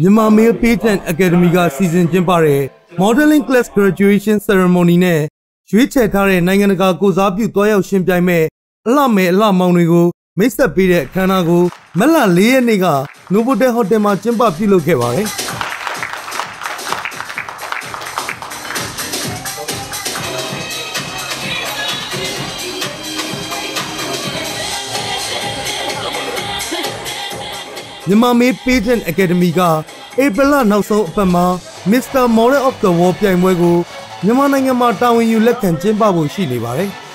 မြန်မာ Male Pageant Academy ကစီစဉ်ကျင်းပတဲ့ Modeling Class Graduation Ceremony နဲ့ရွေးချယ်ထားတဲ့နိုင်ငံတကာကိုစားပြုတွားရောက်ရှင်ပြိုင်မဲ့အလှမဲ့အလှမောင်တွေကိုမိတ်ဆက်ပေးတဲ့အခမ်းအနားကိုမက်လ၄ရက်နေ့က Novotel Hotel မှာကျင်းပပြုလုပ်ခဲ့ပါတယ်။ မြန်မာမေး Pageant Academy ကဧပြီလနောက်ဆုံးအပတ်မှာ Mr. Model of the World ပြိုင်ပွဲကိုမြန်မာနိုင်ငံမှာတာဝန်ယူလက်ခံကျင်းပဖို့ရှိနေပါတယ်။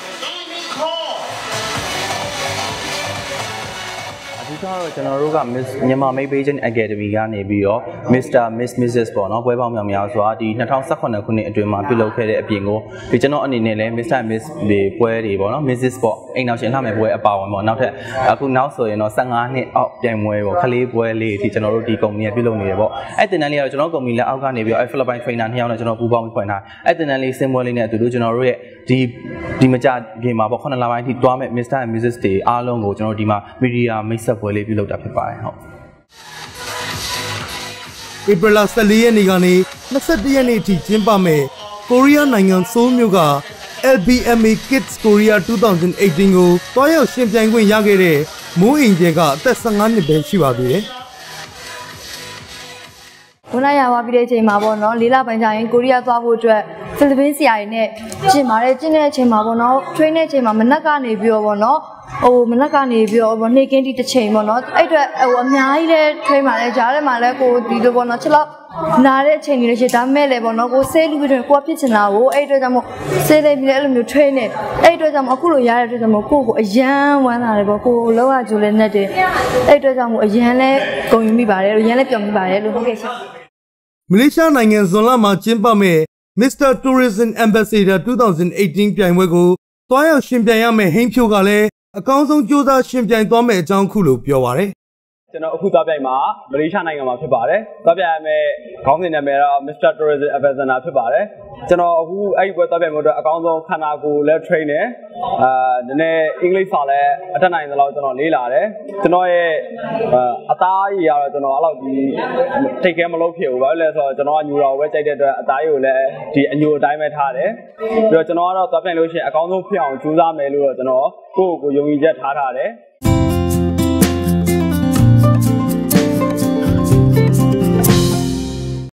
ကတော့ကျွန်တော်တို့က Miss မြန်မာ May Pageant Academy ကနေပြီးတော့ Mr. Miss Mrs ပေါ့နော်ပွဲပေါင်းများများစွာဒီ2018ခုနှစ်အတွင်းမှာပြုလုပ်ခဲ့တဲ့အပြင်ကိုဒီကျွန်တော်အနေနဲ့လည်း Mr. Miss တွေပွဲတွေပေါ့နော် Mrs ပေါ့အိမ်နောက်ရှင်လှမယ်ပွဲအပါဝင်ပေါ့နောက်ထပ်အခုနောက်ဆိုရင်တော့15နှစ်အောက်ပြိုင်ပွဲပေါ့ခလေးပွဲလေးဒီကျွန်တော်တို့ဒီကုမ္ပဏီကပြုလုပ်နေတယ်ပေါ့အဲ့တင်တန်းလေးကတော့ကျွန်တော်ကုမ္ပဏီလက်အောက်ကနေပြီးတော့ Philippine Trainer နှစ်ယောက်နဲ့ကျွန်တော်ပူးပေါင်းပြီးဖွင့်ထားအဲ့တင်တန်းလေးစင်ပွဲလေးနဲ့အတူတူကျွန်တော်တို့ရဲ့ဒီဒီမကြခင်မှာပေါ့9လပိုင်းအထိတွားမဲ့ Mr. and Mrs တွေအားလုံးကိုကျွန်တော်ဒီမှာ media မိတ်ဆက်ပွဲလေးပြုလုပ်တာဖြစ်ပါတယ်ဟုတ်ဧပြီလ14ရက်နေ့ကနေ21ရက်နေ့အထိကျင်းပမယ်ကိုရီးယားနိုင်ငံဆိုးမြို့က LBMA Kids Korea 2018ကိုတွားရောက်ရှင်ပြိုင်ခွင့်ရခဲ့တဲ့မိုးအိမ်ကျဲကအသက်15နှစ်ပဲရှိပါသေးတယ်ဝင်လာရသွားပြီးတဲ့အချိန်မှာပေါ့နော်လေးလပိုင်းကျရင်ကိုရီးယားသွားဖို့အတွက်ဖိလစ်ပင်းဆရာတွေနဲ့ကျင်ပါတယ်ကျင်တဲ့အချိန်မှာပေါ့နော် train တဲ့အချိန်မှာမနက်ကနေပြီးတော့ပေါ့နော် ဟိုမနက်ကနေပြီးတော့နေကင်းတီတစ်ချိန်ပေါ့နော်အဲ့အတွက်ဟိုအများကြီးလဲ train ပါလဲကြားထဲမှာလဲကိုဒီလိုပေါ့နော်ချက်လောက်နားတဲ့အချိန်ကြီးလို့ရှိဒါမဲ့လေပေါ့နော်ကိုဆေးလူပြီးတော့ကိုကဖြစ်ချင်တာကိုအဲ့အတွက်ကြောင့်မို့ဆေးလေးပြီးအဲ့လိုမျိုး train နေအဲ့အတွက်ကြောင့်မို့အခုလိုရတဲ့အတွက်ကြောင့်မို့ကိုကိုအရန်ဝမ်းသာတယ်ပေါ့ကိုလောကဂျိုလဲနဲ့တယ်အဲ့အတွက်ကြောင့်မို့အရန်လဲဂုဏ်ယူမိပါတယ်အရန်လဲပျော်မိပါတယ်လို့ဟုတ်ကဲ့ရှင်မလေးရှားနိုင်ငံဇွန်လမှာကျင်းပမဲ့ Mr. Tourism Ambassador 2018ပြိုင်ပွဲကိုတွားရောက်ရှင်ပြိုင်ရမယ့်ဟိန်းဖြိုးကလည်း အကောင်းဆုံးကြိုးစားရှင်ပြိုင်သွားမယ့်အကြောင်းခုလိုပြောပါရယ် ကျွန်တော်အခုသွားပြိုင်မှာမလေးရှားနိုင်ငံမှာဖြစ်ပါတယ်။သွားပြိုင်ရမယ့်ခေါင်းစဉ်နာမည်တော့ Mr. Tourism Ambassador ဖြစ်ပါတယ်။ကျွန်တော်အခုအဲ့ဒီပွဲသွားပြိုင်ဖို့အတွက်အကောင်းဆုံးခန္ဓာကိုယ်လည်း train တယ်။အာနည်းနည်းအင်္ဂလိပ်စာလည်းအထက်နိုင်သလောက်ကျွန်တော်လေ့လာတယ်။ကျွန်တော်ရဲ့အသားရည်ကတော့ကျွန်တော်အဲ့လောက်ဒီထိတ်ခဲမလုပ်ဖြစ်ဘူး။ဘာလို့လဲဆိုတော့ကျွန်တော်ကညူတော်ပဲကြိုက်တဲ့အတွက်အသားရည်ကိုလည်းဒီအညူအတိုင်းပဲထားတယ်။ပြီးတော့ကျွန်တော်ကတော့သွားပြိုင်လို့ရှိရင်အကောင်းဆုံးဖြစ်အောင်ကြိုးစားမယ်လို့တော့ကျွန်တော်ကိုယ့်ကိုယ်ကိုယုံကြည်ချက်ထားထားတယ်။